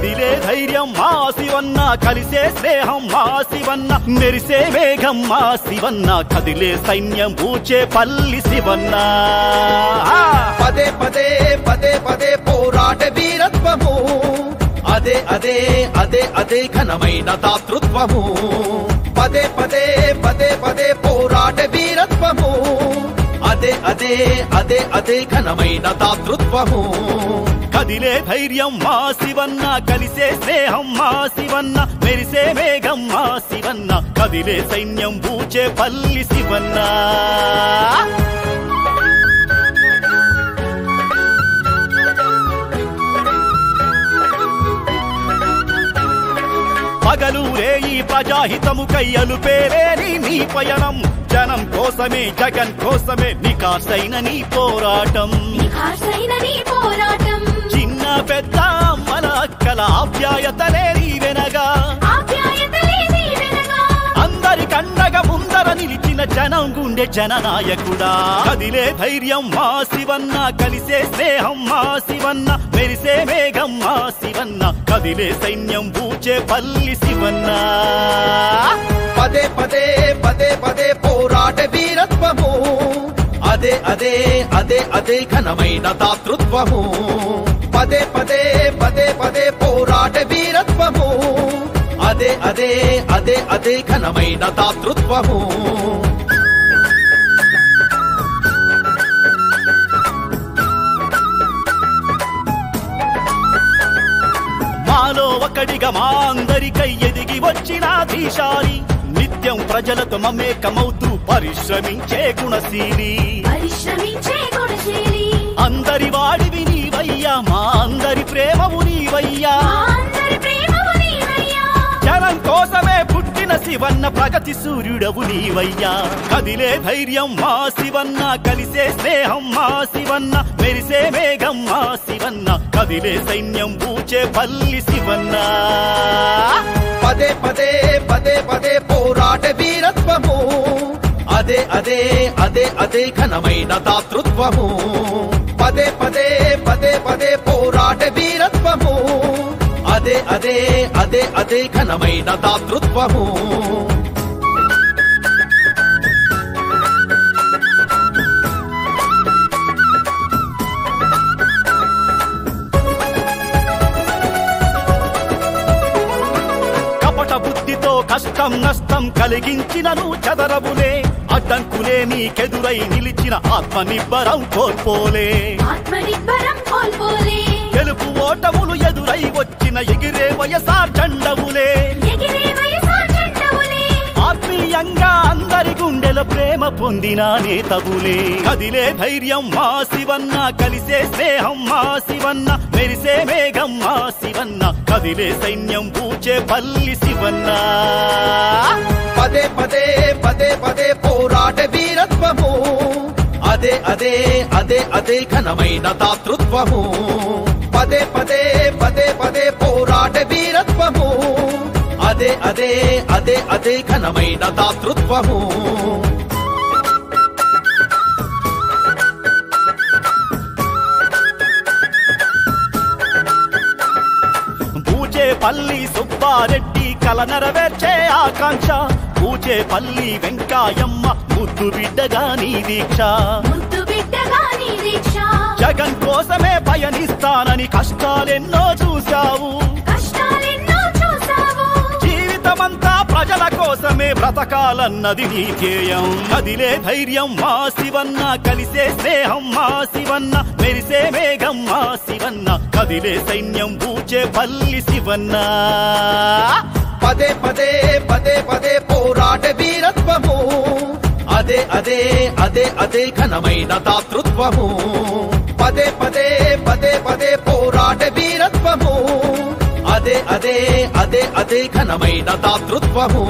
కదిలే ధైర్యం మా శివన్న కలిసే స్నేహం మా శివన్న మెరిసే వేగం మా శివన్న కదిలే సైన్యం పూచే పల్లి శివన్న. పదే పదే పదే పదే పోరాట వీరత్వము. అదే అదే అదే అదే ఘనమైన దాతృత్వము. పదే పదే పదే పదే పోరాట వీరత్వము. అదే అదే అదే అదే ఘనమైన దాతృత్వము. కదిలే ధైర్యం మా శివన్న కలిసే స్నేహం మా శివన్న మెరిసే మేఘం మా శివన్న కదిలే సైన్యం పూచే పల్లి శివన్న. పగలు ఈ ప్రజాహితము కయ్యలు పేరేని నీ పయనం. జనం కోసమే జగన్ కోసమే నికాసైన నీ పోరాటం. నీ పోరాటం అక్కల ఆప్యాయతలే నీవెనగా అందరి కండగా ముందర నిలిచిన జనం గుండె జననాయకుడా. కదిలే ధైర్యం మా శివన్న కలిసే స్నేహం మా శివన్న మెరిసే మేఘం మా శివన్న కదిలే సైన్యం పూచే పల్లి శివన్న. పదే పదే పదే పదే పోరాట వీరత్వము. అదే అదే అదే అదే ఘనమైన దాతృత్వము. పదే పదే పదే పదే పోరాట వీరత్వము. అదే అదే అదే అదే ఘనమైన దాతృత్వము. మాలో ఒకడిగా మా అందరికై ఎదిగి వచ్చిన ధీశాలి. నిత్యం ప్రజలతో మమేకమవుతూ పరిశ్రమించే గుణశీలి. పరిశ్రమించే గుణశీలి. అందరి వాడివి నీవయ్యా మా అందరి ప్రేమవు నీవయ్యా. జనం కోసమే పుట్టిన శివన్న ప్రగతి సూర్యుడవు నీవయ్యా. కదిలే ధైర్యం మా శివన్న కలిసే స్నేహం మా శివన్న మెరిసే మేఘం మా శివన్న కదిలే సైన్యం పూచే పల్లి శివన్న. పదే పదే పదే పదే పోరాట వీరత్వము. అదే అదే అదే అదే ఘనమైన దాతృత్వము. పదే పదే పదే పదే పోరాట వీరత్వము. అదే అదే అదే అదే ఘనమైన దాతృత్వము. కపట బుద్ధితో కష్టం నష్టం కలిగించినను చదరవులే. అడ్డంకులే నీకెదురై నిలిచిన ఆత్మ నిబ్బరం కోల్పోలే. ఆత్మనిర్భరం కోల్పోలే. గెలుపు ఓటములు ఎదురై వచ్చిన ఎగిరే వయసార్ ప్రేమ పొందినానే తగులే కదిలే ధైర్యం మా శివన్న కలిసే స్నేహం మా శివన్న మెరిసే మేఘం మా శివన్న కదిలే సైన్యం పూచే పల్లి శివన్న. పదే పదే పదే పదే పోరాట వీరత్వము. అదే అదే అదే అదే ఘనమైన దాతృత్వము. పదే పదే పదే పదే పోరాట వీరత్వము. అదే అదే అదే అదే ఘనమైన దాతృత్వము. పల్లి సుబ్బారెడ్డి కల నెరవేర్చే ఆకాంక్ష. పూచే పల్లి వెంకాయమ్మ ముద్దు బిడ్డగా నీ దీక్ష. జగన్ కోసమే పయనిస్తానని కష్టాలెన్నో చూశావు. ప్రజల కోసమే బ్రతకాలన్నది నీ ధ్యేయం. కదిలే ధైర్యం మా శివన్న కలిసే స్నేహం మా శివన్న మెరిసే మేఘం మా శివన్న కదిలే సైన్యం పూచే పల్లి శివన్న. పదే పదే పదే పదే పోరాట వీరత్వము. అదే అదే అదే అదే ఘనమైన దాతృత్వము. పదే పదే పదే పదే పోరాట అదే అదే అదే అదే ఘనమైన దాతృత్వము.